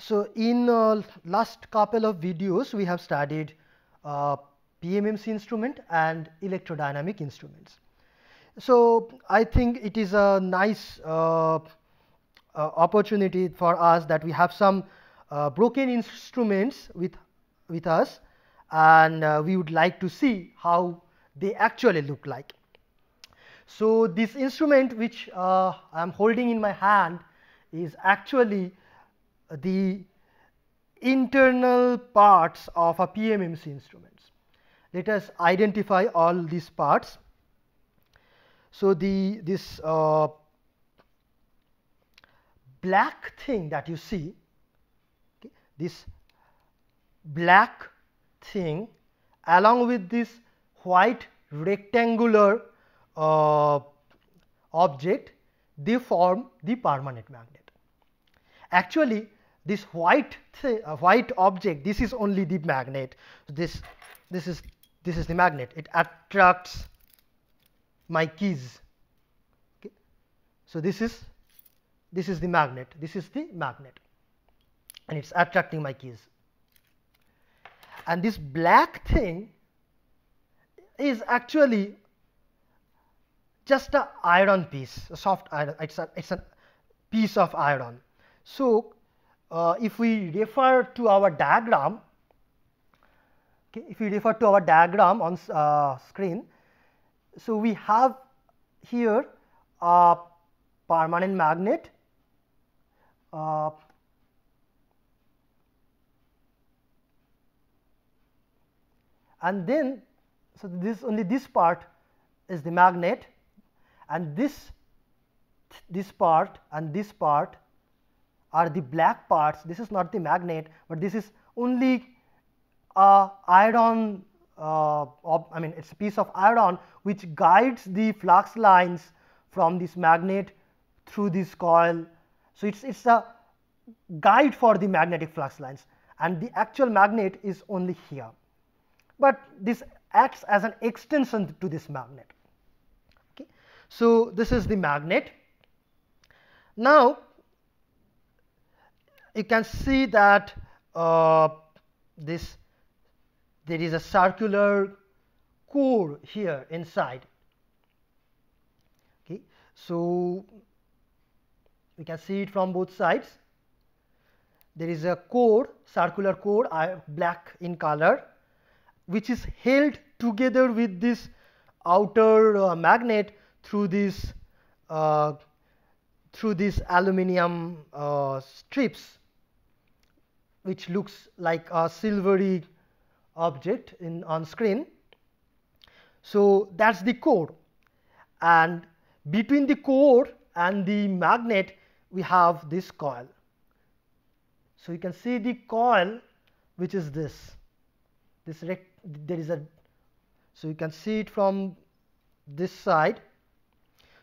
So, in uh, last couple of videos we have studied uh, PMMC instrument and electrodynamic instruments. So, I think it is a nice uh, uh opportunity for us that we have some uh, broken instruments with, with us and uh, we would like to see how they actually look like. So, this instrument which I am holding in my hand is actually the internal parts of a PMMC instruments. Let us identify all these parts. So, the this uh, black thing that you see, okay, this black thing along with this white rectangular uh, object, they form the permanent magnet. Actually, this white uh, white object this is only the magnet. This this is this is the magnet. It attracts my keys. Okay. so this is this is the magnet. This is the magnet. And it's attracting my keys. And this black thing is actually just a iron piece a soft iron. It's a it's a piece of iron so uh, if we refer to our diagram, okay, if we refer to our diagram on uh, screen, so we have here a permanent magnet uh, and then so this only this part is the magnet and this this part and this part are the black parts this is not the magnet, but this is only a iron uh, I mean it is a piece of iron which guides the flux lines from this magnet through this coil. So, it is it's a guide for the magnetic flux lines and the actual magnet is only here, but this acts as an extension to this magnet. Okay. So, this is the magnet. Now, you can see that uh, this there is a circular core here inside. Okay. So, we can see it from both sides. There is a core, circular core, black in color, which is held together with this outer uh, magnet through this uh, through these aluminum uh, strips which looks like a silvery object in on screen. So, that is the core and between the core and the magnet we have this coil. So, you can see the coil which is this, this there is a, so you can see it from this side.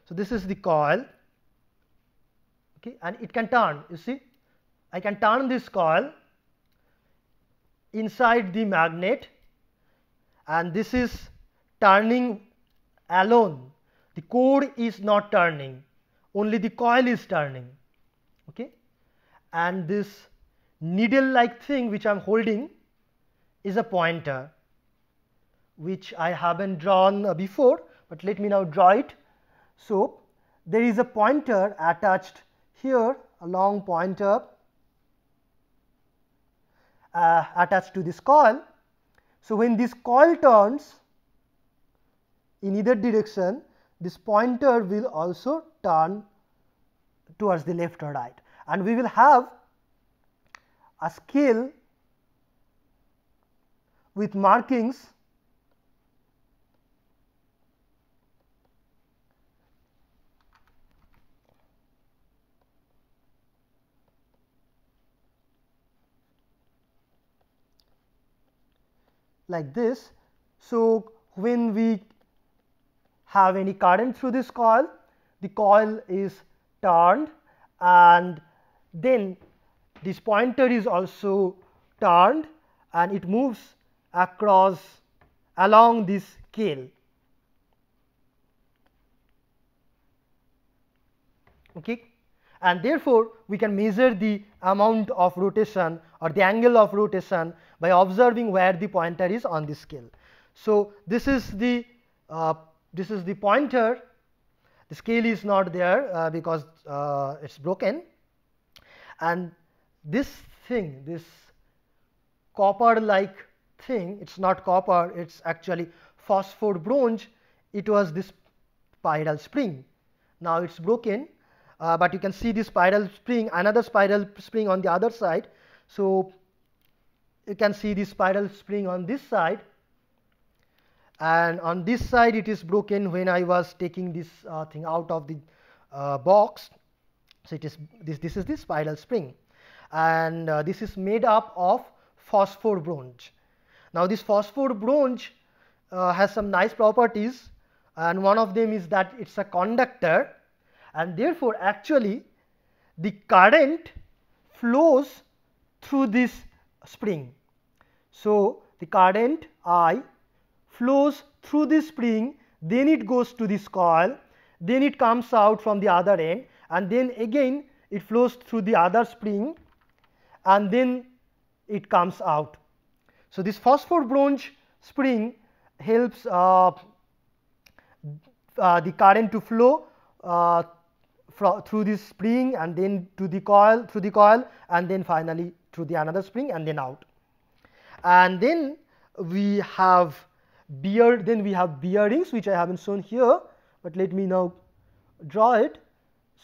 So, this is the coil okay, and it can turn you see? I can turn this coil inside the magnet. And this is turning alone. The core is not turning. Only the coil is turning okay? And this needle like thing which I am holding is a pointer which I haven't drawn uh, before, but let me now draw it. So, there is a pointer attached here a long pointer uh, attached to this coil. So, when this coil turns in either direction this pointer will also turn towards the left or right and we will have a scale with markings like this. So, when we have any current through this coil, the coil is turned and then this pointer is also turned and it moves across along this scale. Okay. And therefore, we can measure the amount of rotation or the angle of rotation by observing where the pointer is on the scale. So, this is the uh, this is the pointer. The scale is not there uh, because uh, it is broken. And this thing this copper like thing it is not copper it is actually phosphor bronze. It was this spiral spring. Now it is broken uh, but you can see this spiral spring another spiral spring on the other side. So you can see the spiral spring on this side. And on this side it is broken when I was taking this uh, thing out of the uh, box. So, it is this, this is the spiral spring. And uh, this is made up of phosphor bronze. Now, this phosphor bronze uh, has some nice properties. And one of them is that it is a conductor and therefore, actually the current flows through this spring. So, the current I flows through this spring, then it goes to this coil, then it comes out from the other end and then again it flows through the other spring and then it comes out. So, this phosphor bronze spring helps uh, uh, the current to flow uh, through this spring and then to the coil through the coil and then finally through the another spring and then out. And then we have beard then we have bearings which I haven't shown here, but let me now draw it.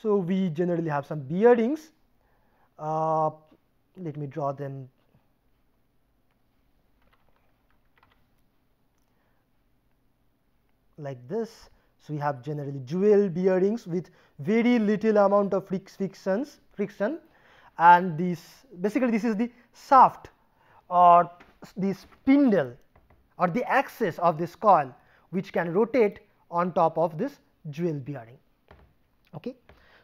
So, we generally have some bearings uh, let me draw them like this. So, we have generally jewel bearings with very little amount of frictions friction and this basically this is the shaft or the spindle or the axis of this coil which can rotate on top of this jewel bearing. Okay.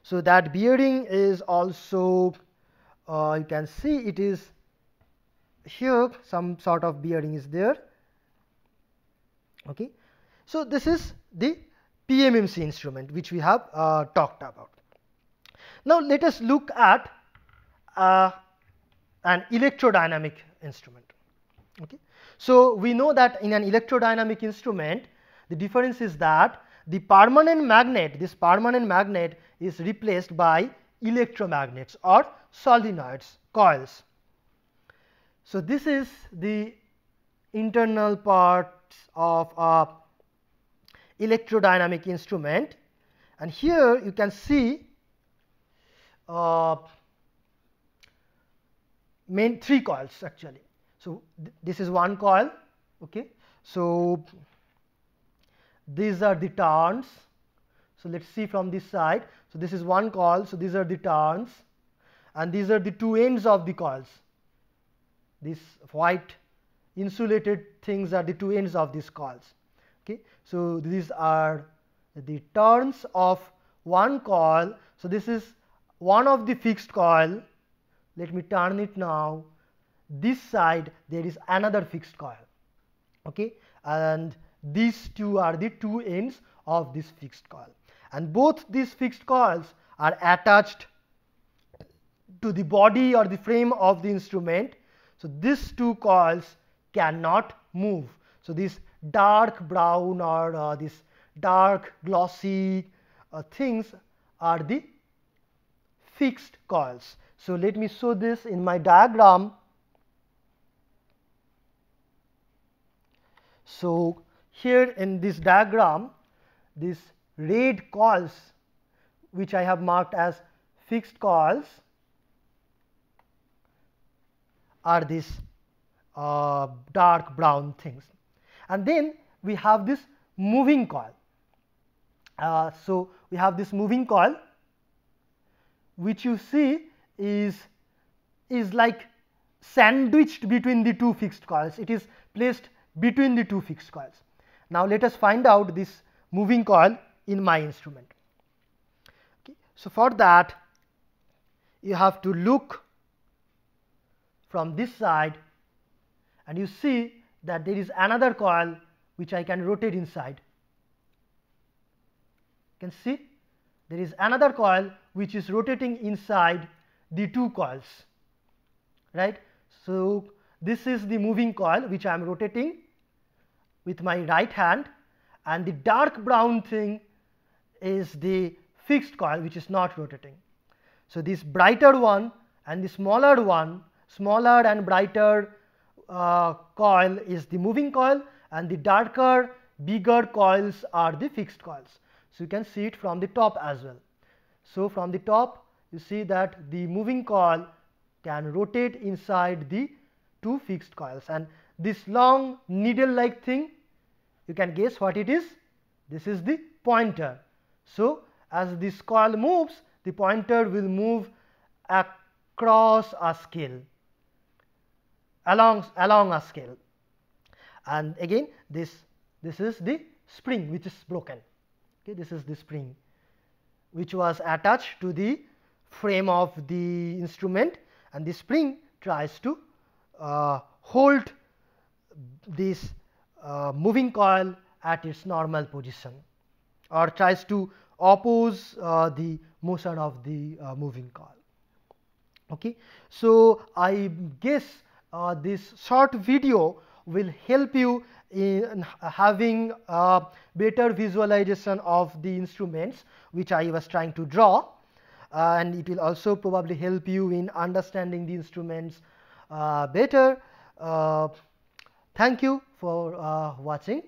So, that bearing is also uh, you can see it is here some sort of bearing is there. Okay. So, this is the PMMC instrument which we have uh, talked about. Now, let us look at uh, an electrodynamic instrument. Okay. So, we know that in an electrodynamic instrument the difference is that the permanent magnet this permanent magnet is replaced by electromagnets or solenoids coils. So, this is the internal parts of a electrodynamic instrument and here you can see uh, main three coils actually. So, th this is one coil. Okay. So, these are the turns. So, let us see from this side. So, this is one coil. So, these are the turns and these are the two ends of the coils. These white insulated things are the two ends of these coils. Okay. So, these are the turns of one coil. So, this is one of the fixed coil. Let me turn it now this side there is another fixed coil okay and these two are the two ends of this fixed coil and both these fixed coils are attached to the body or the frame of the instrument. So, these two coils cannot move. So, this dark brown or uh, this dark glossy uh, things are the fixed coils. So, let me show this in my diagram. So, here in this diagram these red coils which I have marked as fixed coils are these uh, dark brown things and then we have this moving coil. Uh, so, we have this moving coil which you see is is like sandwiched between the two fixed coils. It is placed between the two fixed coils. Now, let us find out this moving coil in my instrument. Okay. So, for that you have to look from this side and you see that there is another coil which I can rotate inside. You can see there is another coil which is rotating inside the two coils right. So, this is the moving coil which I am rotating with my right hand and the dark brown thing is the fixed coil which is not rotating. So, this brighter one and the smaller one smaller and brighter uh, coil is the moving coil and the darker bigger coils are the fixed coils. So, you can see it from the top as well. So, from the top you see that the moving coil can rotate inside the two fixed coils and this long needle like thing you can guess what it is this is the pointer. So, as this coil moves the pointer will move across a scale along along a scale and again this this is the spring which is broken okay this is the spring which was attached to the frame of the instrument and the spring tries to uh, hold this uh, moving coil at its normal position or tries to oppose uh, the motion of the uh, moving coil. Okay. So, I guess uh, this short video will help you in having a better visualization of the instruments which I was trying to draw uh, and it will also probably help you in understanding the instruments uh, better. Uh, thank you for uh, watching.